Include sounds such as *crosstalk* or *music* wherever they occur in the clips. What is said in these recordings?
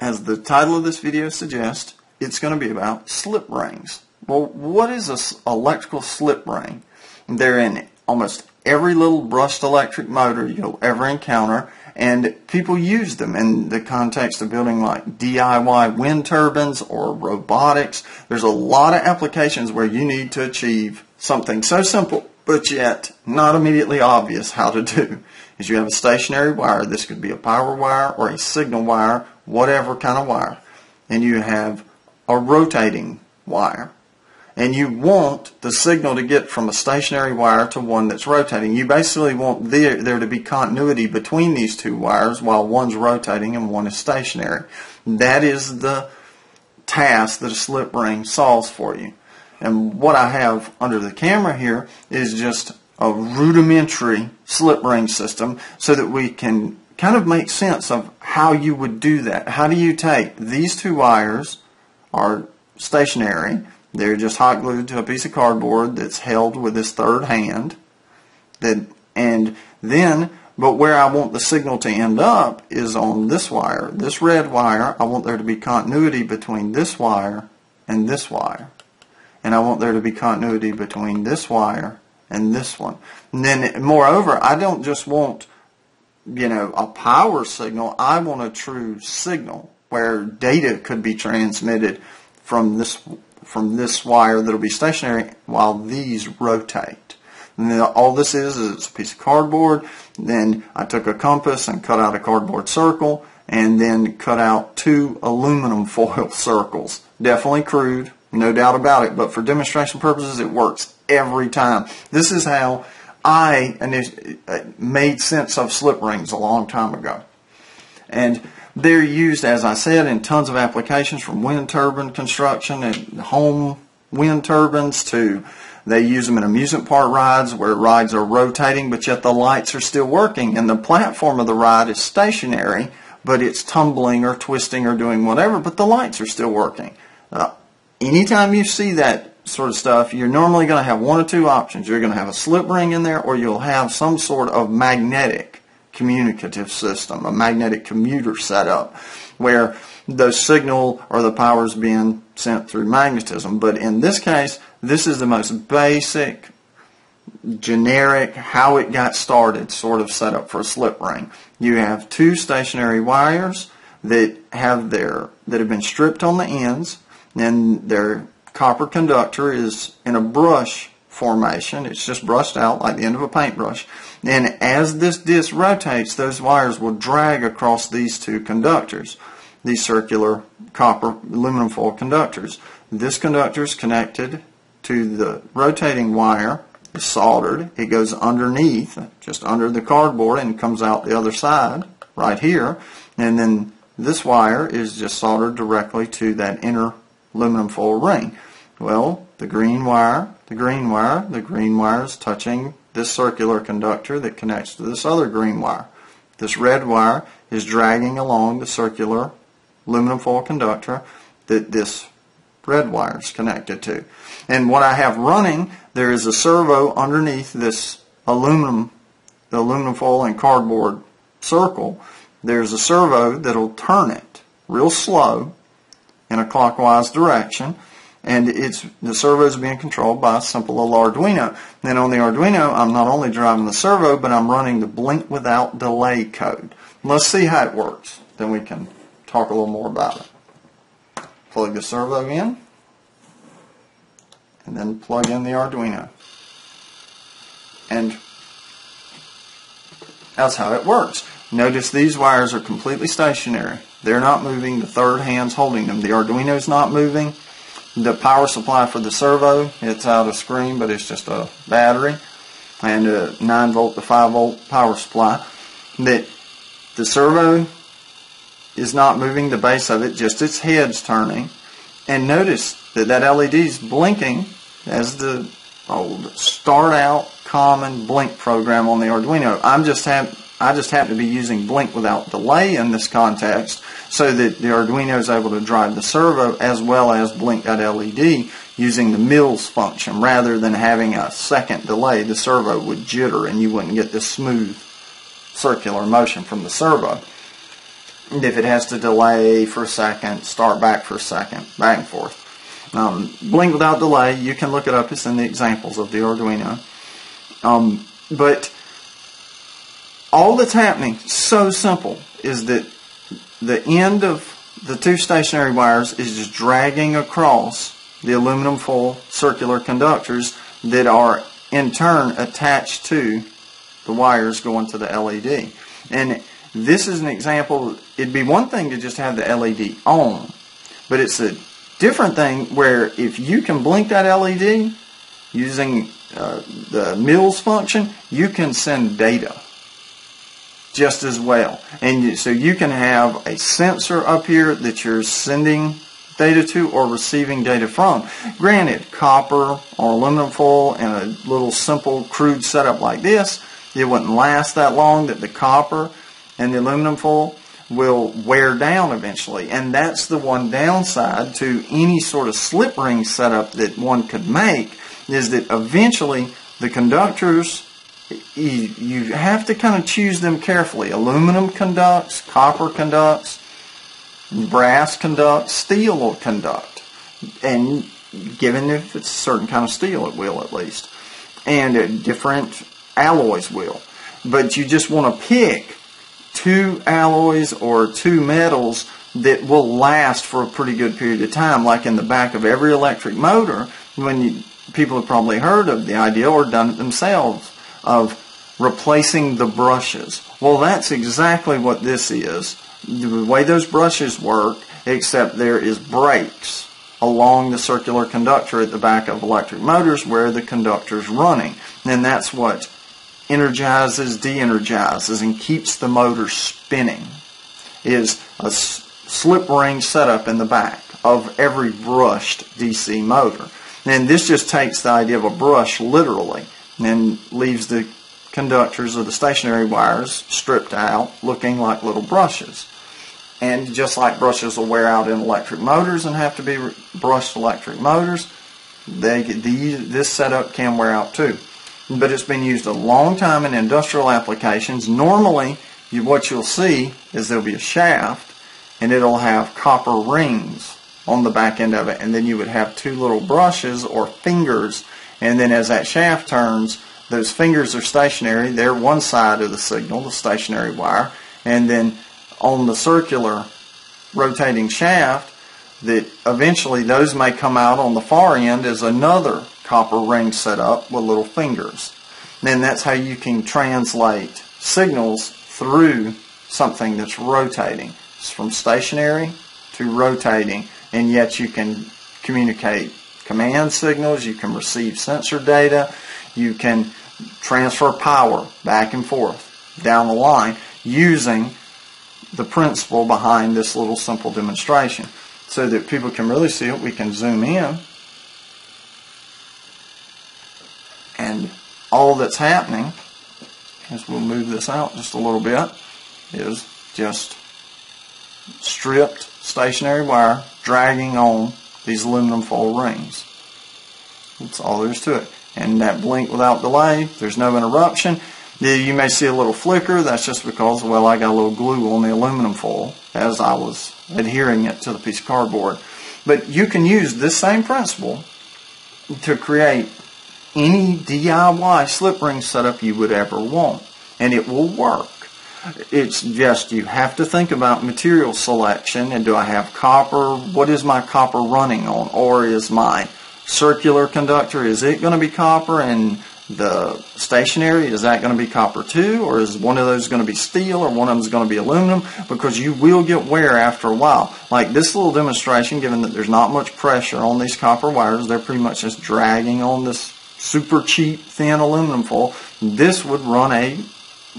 as the title of this video suggests, it's going to be about slip rings. Well, what is an electrical slip ring? They're in almost every little brushed electric motor you'll ever encounter, and people use them in the context of building like DIY wind turbines or robotics. There's a lot of applications where you need to achieve something so simple, but yet not immediately obvious how to do. Is you have a stationary wire, this could be a power wire or a signal wire, whatever kind of wire, and you have a rotating wire and you want the signal to get from a stationary wire to one that's rotating. You basically want there, there to be continuity between these two wires while one's rotating and one is stationary. That is the task that a slip ring solves for you. And what I have under the camera here is just a rudimentary slip ring system so that we can kind of make sense of how you would do that. How do you take these two wires are stationary they're just hot glued to a piece of cardboard that's held with this third hand. That and then, but where I want the signal to end up is on this wire, this red wire. I want there to be continuity between this wire and this wire, and I want there to be continuity between this wire and this one. And then, moreover, I don't just want you know a power signal. I want a true signal where data could be transmitted from this from this wire that'll be stationary while these rotate. And then all this is is a piece of cardboard. Then I took a compass and cut out a cardboard circle and then cut out two aluminum *laughs* foil circles. Definitely crude, no doubt about it, but for demonstration purposes it works every time. This is how I made sense of slip rings a long time ago. And they're used, as I said, in tons of applications from wind turbine construction and home wind turbines to they use them in amusement park rides where rides are rotating but yet the lights are still working and the platform of the ride is stationary but it's tumbling or twisting or doing whatever but the lights are still working. Uh, anytime you see that sort of stuff, you're normally going to have one or two options. You're going to have a slip ring in there or you'll have some sort of magnetic communicative system, a magnetic commuter setup, where the signal or the power is being sent through magnetism. But in this case, this is the most basic, generic, how it got started sort of setup for a slip ring. You have two stationary wires that have their that have been stripped on the ends, and their copper conductor is in a brush formation. It's just brushed out like the end of a paintbrush. And as this disc rotates, those wires will drag across these two conductors, these circular copper aluminum foil conductors. This conductor is connected to the rotating wire, it's soldered. It goes underneath, just under the cardboard, and comes out the other side, right here. And then this wire is just soldered directly to that inner aluminum foil ring. Well, the green wire, the green wire, the green wire is touching this circular conductor that connects to this other green wire. This red wire is dragging along the circular aluminum foil conductor that this red wire is connected to. And what I have running, there is a servo underneath this aluminum, the aluminum foil and cardboard circle. There's a servo that'll turn it real slow in a clockwise direction and it's the servo is being controlled by a simple little Arduino. Then on the Arduino, I'm not only driving the servo, but I'm running the blink without delay code. Let's see how it works. Then we can talk a little more about it. Plug the servo in, and then plug in the Arduino. And that's how it works. Notice these wires are completely stationary. They're not moving. The third hand's holding them. The Arduino's not moving the power supply for the servo, it's out of screen, but it's just a battery and a 9 volt to 5 volt power supply. That the servo is not moving the base of it, just its head's turning. And notice that that is blinking as the old start out common blink program on the Arduino. I'm just have I just happen to be using blink without delay in this context so that the Arduino is able to drive the servo as well as blink that LED using the millis function rather than having a second delay. The servo would jitter and you wouldn't get this smooth circular motion from the servo. And if it has to delay for a second, start back for a second, back and forth. Um, blink without delay, you can look it up. It's in the examples of the Arduino. Um, but all that's happening, so simple, is that the end of the two stationary wires is just dragging across the aluminum foil circular conductors that are in turn attached to the wires going to the LED. And this is an example, it'd be one thing to just have the LED on, but it's a different thing where if you can blink that LED using uh, the millis function, you can send data just as well. And so you can have a sensor up here that you're sending data to or receiving data from. Granted, copper or aluminum foil in a little simple crude setup like this, it wouldn't last that long that the copper and the aluminum foil will wear down eventually. And that's the one downside to any sort of slip ring setup that one could make is that eventually the conductors you, you have to kind of choose them carefully. Aluminum conducts, copper conducts, brass conducts, steel will conduct. And given if it's a certain kind of steel, it will at least. And different alloys will. But you just want to pick two alloys or two metals that will last for a pretty good period of time. Like in the back of every electric motor, when you, people have probably heard of the idea or done it themselves of replacing the brushes. Well, that's exactly what this is. The way those brushes work, except there is breaks along the circular conductor at the back of electric motors where the conductor is running. And that's what energizes, de-energizes, and keeps the motor spinning is a slip ring setup in the back of every brushed DC motor. And this just takes the idea of a brush literally and leaves the conductors or the stationary wires stripped out looking like little brushes. And just like brushes will wear out in electric motors and have to be brushed electric motors, they, the, this setup can wear out too but it's been used a long time in industrial applications. Normally, you, what you'll see is there'll be a shaft and it'll have copper rings on the back end of it and then you would have two little brushes or fingers and then as that shaft turns those fingers are stationary they're one side of the signal the stationary wire and then on the circular rotating shaft that eventually those may come out on the far end as another copper ring set up with little fingers. Then that's how you can translate signals through something that's rotating. It's from stationary to rotating, and yet you can communicate command signals, you can receive sensor data, you can transfer power back and forth down the line using the principle behind this little simple demonstration. So that people can really see it, we can zoom in And all that's happening, as we'll move this out just a little bit, is just stripped stationary wire dragging on these aluminum foil rings. That's all there is to it. And that blink without delay, there's no interruption. You may see a little flicker. That's just because, well, I got a little glue on the aluminum foil as I was adhering it to the piece of cardboard. But you can use this same principle to create any DIY slip ring setup you would ever want. And it will work. It's just you have to think about material selection and do I have copper? What is my copper running on? Or is my circular conductor, is it going to be copper and the stationary, is that going to be copper too? Or is one of those going to be steel or one of them is going to be aluminum? Because you will get wear after a while. Like this little demonstration, given that there's not much pressure on these copper wires, they're pretty much just dragging on this super cheap thin aluminum foil, this would run a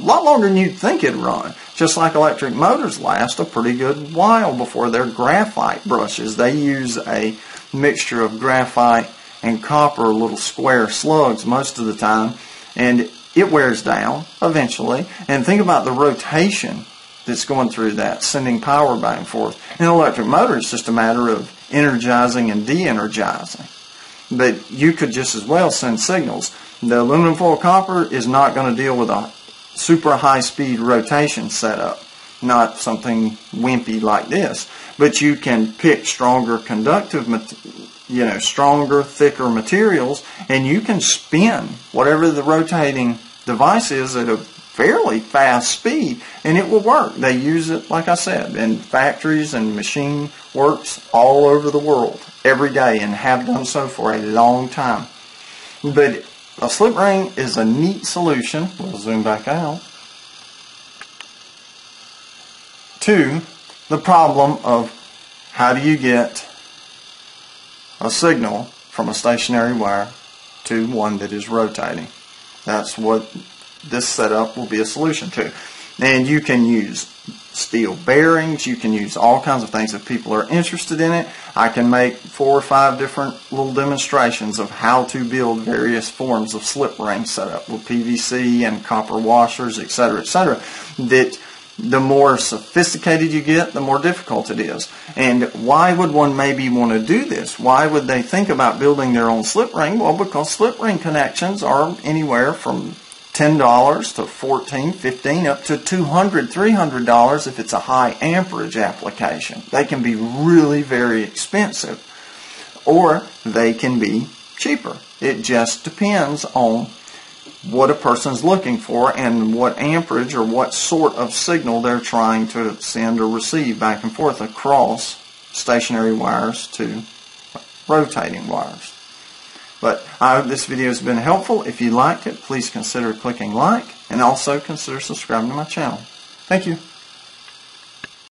lot longer than you'd think it'd run. Just like electric motors last a pretty good while before their graphite brushes. They use a mixture of graphite and copper, little square slugs most of the time, and it wears down eventually. And think about the rotation that's going through that, sending power back and forth. In an electric motor, it's just a matter of energizing and de-energizing but you could just as well send signals. The aluminum foil copper is not going to deal with a super high speed rotation setup. not something wimpy like this. But you can pick stronger conductive, you know, stronger, thicker materials, and you can spin whatever the rotating device is at a fairly fast speed, and it will work. They use it, like I said, in factories and machine works all over the world every day, and have done so for a long time. But a slip ring is a neat solution. We'll zoom back out. To the problem of how do you get a signal from a stationary wire to one that is rotating. That's what this setup will be a solution to. And you can use steel bearings, you can use all kinds of things if people are interested in it. I can make four or five different little demonstrations of how to build various forms of slip ring setup with PVC and copper washers, etc., etc. That the more sophisticated you get, the more difficult it is. And why would one maybe want to do this? Why would they think about building their own slip ring? Well, because slip ring connections are anywhere from $10 to 14 15 up to $200 $300 if it's a high amperage application. They can be really very expensive or they can be cheaper. It just depends on what a person's looking for and what amperage or what sort of signal they're trying to send or receive back and forth across stationary wires to rotating wires. But I hope this video has been helpful. If you liked it, please consider clicking like and also consider subscribing to my channel. Thank you.